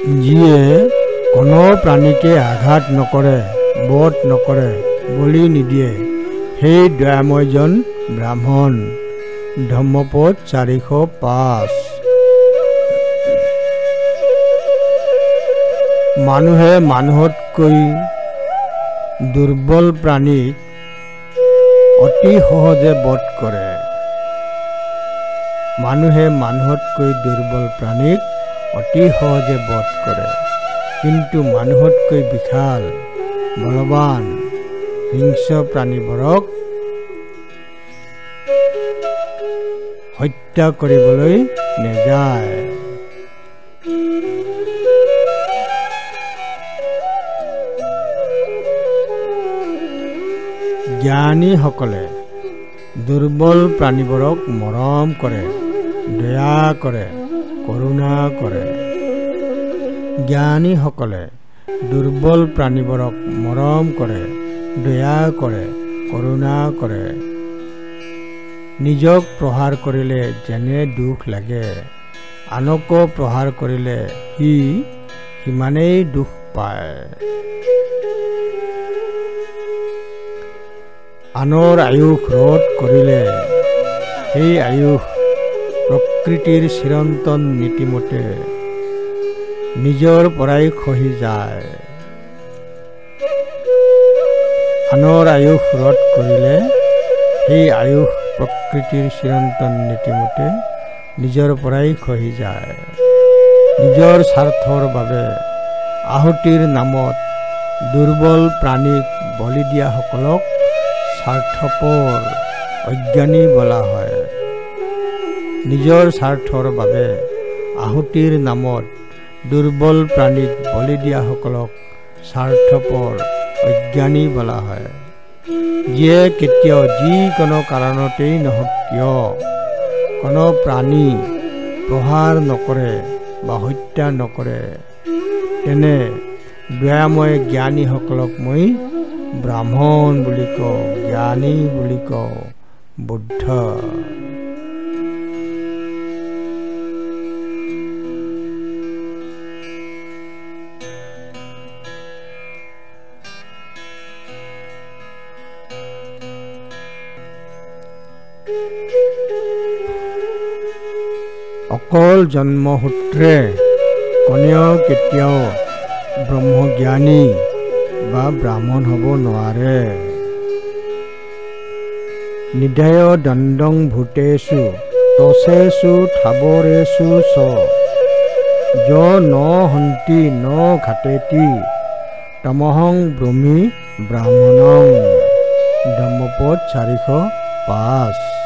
যিয়ে কোনো প্ৰাণীকে আঘাত নকৰে বধ নকৰে বলি নিদিয়ে সেই দয়াময়জন ব্ৰাহ্মণ। ধৰ্মপদ চাৰিশ পাঁচ। মানুহে মানুহতকৈ দুৰ্বল প্ৰাণীক অতি সহজে বধ কৰে। মানুহে মানুহতকৈ দুৰ্বল প্ৰাণীক অতি সহজে বধ কৰে। কিন্তু মানুহতকৈ বিশাল বলৱান হিংস্ৰ প্ৰাণীবোৰক হত্যা কৰিবলৈ নেযায়। জ্ঞানীসকলে দুৰ্বল প্ৰাণীবোৰক মৰম কৰে দয়া কৰে। কৰোণা কৰে। জ্ঞানীসকলে দুৰ্বল প্ৰাণীবোৰক মৰম কৰে দয়া কৰে কৰোণা কৰে। নিজক প্ৰহাৰ কৰিলে যেনে দুখ লাগে আনকো প্ৰহাৰ কৰিলে সি সিমানেই দুখ পায়। আনৰ আয়ুস ৰোধ কৰিলে সেই আয়ুস প্ৰকৃতিৰ চিৰন্তন নীতিমতে নিজৰ পৰাই খহি যায়। আনৰ আয়ুস ৰোধ কৰিলে সেই আয়ুস প্ৰকৃতিৰ চিৰন্তন নীতিমতে নিজৰ পৰাই খহি যায়। নিজৰ স্বাৰ্থৰ বাবে আহুতিৰ নামত দুৰ্বল প্ৰাণীক বলি দিয়াসকলক স্বাৰ্থপৰ অজ্ঞানী বোলা হয়। নিজৰ স্বাৰ্থৰ বাবে আহুতিৰ নামত দুৰ্বল প্ৰাণীক বলি দিয়াসকলক স্বাৰ্থপৰ অজ্ঞানী বোলা হয়। যিয়ে কেতিয়াও যিকোনো কাৰণতেই নহওক কিয় কোনো প্ৰাণী প্ৰহাৰ নকৰে বা হত্যা নকৰে তেনে দয়াময় জ্ঞানীসকলক মই ব্ৰাহ্মণ বুলি কওঁ জ্ঞানী বুলি কওঁ বুদ্ধ। অকল জন্মসূত্ৰে কোনেও কেতিয়াও ব্ৰহ্মজ্ঞানী বা ব্ৰাহ্মণ হ'ব নোৱাৰে। নিধায় দণ্ডং ভূতেষু তচেষু থাৱৰেষু চ। ন হন্তি ন ঘাটেতি তমহং ব্ৰহ্মী ব্ৰাহ্মণং। ধৰ্মপদ চাৰিশ পাঁচ।